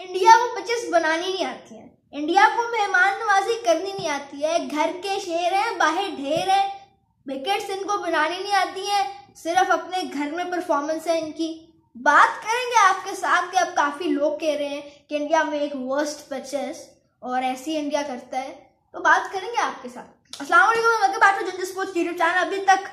India को pitches बनानी नहीं आती है। इंडिया को मेहमान नवाजी करनी नहीं आती है। घर के शेर हैं, बाहर ढेर है। विकेट्स इनको बनानी नहीं आती है। सिर्फ़ अपने घर में परफॉर्मेंस है इनकी। बात करेंगे आपके साथ कि अब काफ़ी लोग कह रहे हैं कि इंडिया में एक वर्स्ट पिचेस और ऐसी इंडिया करता है। तो बात करेंगे आपके साथ। Aslam welcome back to sports YouTube channel. अभी तक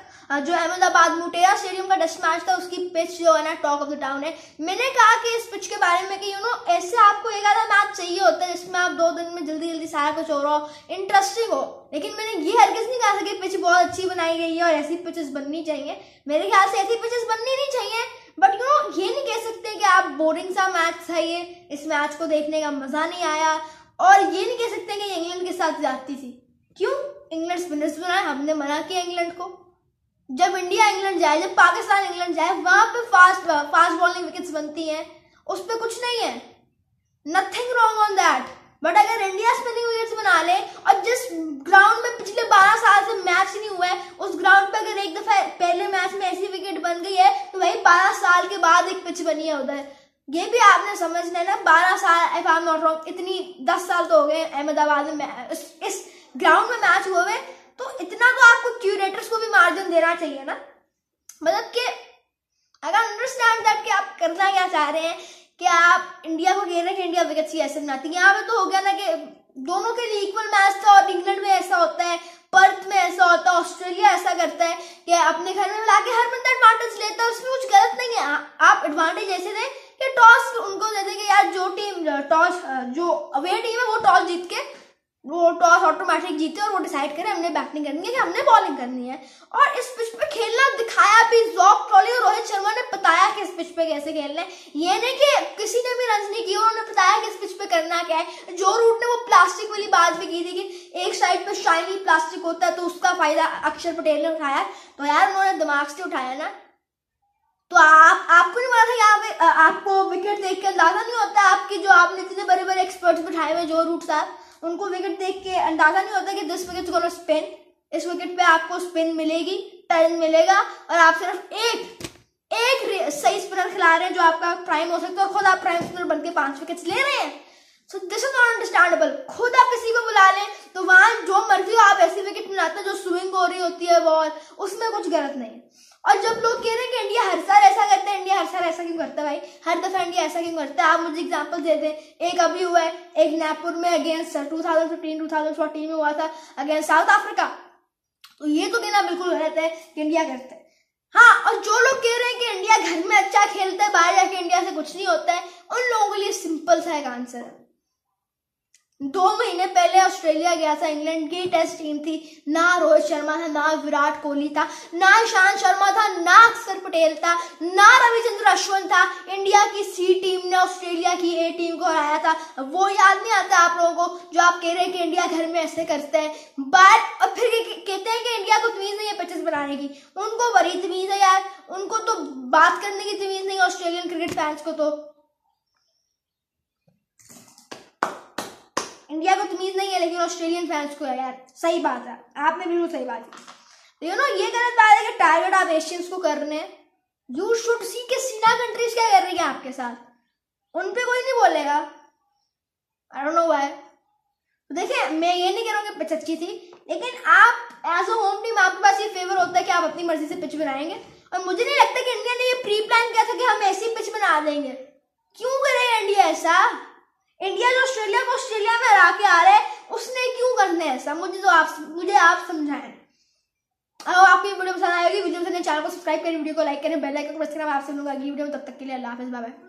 जो अहमदाबाद मुटेया स्टेडियम का टेस्ट मैच था, उसकी पिच जो है ना टॉक ऑफ़ द टाउन है। मैंने कहा कि इस पिच के बारे में कि यू नो ऐसे आपको एक आधा मैच चाहिए होता है, जिसमें आप दो दिन में जल्दी जल्दी सारा कुछ हो रहा हो इंटरेस्टिंग हो। लेकिन मैंने ये हरगिज नहीं कहा था कि पिच बहुत अच्छी बनाई गई है और ऐसी पिचेस बननी चाहिए। मेरे ख्याल से ऐसी पिचेस बननी नहीं चाहिए। बट यू नो ये नहीं कह सकते कि आप बोरिंग सा मैच था ये। इस मैच को देखने का मज़ा नहीं आया। और ये नहीं कह सकते कि इंग्लैंड के साथ जाती थी। क्यों? इंग्लैंड स्पिनर्स बनाए हमने मना किया इंग्लैंड को। जब इंडिया इंग्लैंड जाए, जब पाकिस्तान इंग्लैंड जाए, वहाँ पे फास्ट फास्ट बॉलिंग विकेट्स बनती हैं। उस पर कुछ नहीं है। Nothing wrong on that but अगर इंडिया स्पिनिंग विकेट्स बना ले, और जिस ग्राउंड में पिछले 12 साल से मैच नहीं हुआ है उस ग्राउंड पे अगर एक दफ़ा पहले मैच में ऐसी विकेट बन गई है तो वही 12 साल के बाद एक पिच बनी है उधर। ये भी आपने समझ है ना 12 साल if I am not wrong इतनी 10 साल तो हो गए अहमदाबाद में इस, इस ग्राउंड में मैच हुए तो इतना तो आपको क्यूरेटर्स को भी मार्जिन देना चाहिए ना। मतलब कि अगर अंडरस्टैंड दैट कि आप करना क्या चाह रहे हैं कि आप इंडिया को कह रहे हैं कि इंडिया विकेट सी ऐसे बनाती है। यहाँ पे तो हो गया ना कि दोनों के लिए इक्वल मैच था और इंग्लैंड में ऐसा होता है पर्थ में ऐसा होता है ऑस्ट्रेलिया ऐसा करता है कि अपने घर में लाके हर बंदा एडवांटेज लेता है उसमें कुछ गलत नहीं है। आप एडवांटेज ऐसे दें कि टॉस उनको देते कि यार टीम टॉस जो अवे टीम है, वो टॉस जीत के, वो टॉस ऑटोमेटिक जीते और वो डिसाइड करें हमने बैटिंग करनी है कि हमने बॉलिंग करनी है। और इस पिच पे खेलना दिखाया भी जॉक ट्रॉली और रोहित शर्मा ने बताया कि इस पिच पे कैसे खेलना है। ये नहीं कि किसी ने भी रन नहीं किया उन्होंने बताया कि इस पिच पे करना क्या है। जो रूट ने वो प्लास्टिक वाली बात भी की थी कि एक साइड पे शाइनी प्लास्टिक होता है तो उसका फ़ायदा अक्षर पटेल ने उठाया। तो यार उन्होंने दिमाग से उठाया ना तो आप, आपको नहीं पता था यहाँ पे आपको विकेट देख के अंदाज़ा नहीं होता आपके जो आपने इतने बड़े बड़े एक्सपर्ट्स बिठाए हुए जो रूट साहब, उनको विकेट देख के अंदाज़ा नहीं होता कि दिस विकेट गोना स्पिन इस विकेट पे आपको स्पिन मिलेगी टर्न मिलेगा और आप सिर्फ़ एक एक सही स्पिनर खिला रहे हैं जो आपका प्राइम हो सकता है खुद आप प्राइम स्पिनर बनके पाँच विकेट्स ले रहे हैं। So this is not understandable खुद आप किसी को बुला लें तो वहाँ जो मर्ज़ी हो आप ऐसी विकेट मिलाते हैं जो स्विंग हो रही होती है बॉल उसमें कुछ गलत नहीं और जब लोग कह रहे हैं कि इंडिया हर साल ऐसा करता है, इंडिया हर साल ऐसा क्यों करता है भाई? हर दफ़ा इंडिया ऐसा क्यों करता है? आप मुझे एग्जांपल दे दें। एक अभी हुआ है, एक नागपुर में against two thousand fifteen two thousand fourteen में हुआ था अगेंस्ट साउथ अफ्रीका तो ये तो कहना बिल्कुल गलत है कि इंडिया करता है। हाँ और जो लोग कह रहे हैं कि इंडिया घर में अच्छा खेलता है, बाहर जाके इंडिया से कुछ नहीं होता है, उन लोगों के लिए सिंपल सा एक आंसर है। दो महीने पहले ऑस्ट्रेलिया गया था, इंग्लैंड की टेस्ट टीम थी। ना रोहित शर्मा था, ना विराट कोहली था, ना ईशांत शर्मा था, ना अक्षर पटेल था, ना रविचंद्र अश्विन था। इंडिया की सी टीम ने ऑस्ट्रेलिया की ए टीम को हराया था। वो याद नहीं आता आप लोगों को जो आप कह रहे हैं कि इंडिया घर में ऐसे करते हैं। बट और फिर कहते हैं कि इंडिया को तमीज नहीं है पिचेस बनाने की। उनको बड़ी तमीज है यार। उनको तो बात करने की तमीज नहीं ऑस्ट्रेलियन क्रिकेट फैंस को तो। इंडिया को तमीज नहीं है, लेकिन ऑस्ट्रेलियन फैंस को है यार। सही बात है। आपने बिल्कुल सही बात की। यू नो ये गलत बात है कि टारगेट आप एशियंस को कर रहे हैं। यू शुड सी के सीना कंट्रीज़ क्या कर रही है आपके साथ। उन पे कोई नहीं बोलेगा। आई डोंट नो व्हाई देखिए, मैं ये नहीं कह रहा हूँ कि पिच अच्छी थी, लेकिन आप एज अ होम टीम आपके पास ये फेवर होता है कि आप अपनी मर्ज़ी से पिच बनाएँगे। और मुझे नहीं लगता कि इंडिया ने ये प्री प्लान किया था कि हम ऐसी पिच बना देंगे। क्यों करेगा इंडिया ऐसा? इंडिया जो ऑस्ट्रेलिया को ऑस्ट्रेलिया में हरा के आ रहा है, उसने क्यों करने है? ऐसा मुझे तो आप, मुझे आप समझाएँ। अगर आपको वीडियो पसंद आएगी वीडियो पसंद चैनल को सब्सक्राइब करें, वीडियो को लाइक करें, बेल आइकन प्रेस करें। आपसे मिलूँगा अगली वीडियो में, तब तक के लिए अल्लाह हाफिज़ बाय